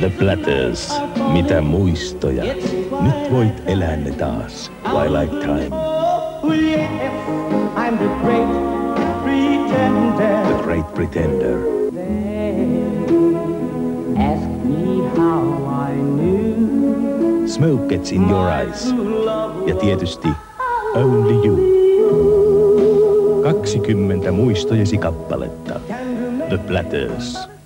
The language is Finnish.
The Platters. Mitä muistoja. Nyt voit elää ne taas. Twilight Time. Oh, yes, I'm the great pretender. The Great Pretender. Ask me how I knew. Smoke gets in your eyes. Ja tietysti Only You. 20 muistojesi kappaletta. The Platters.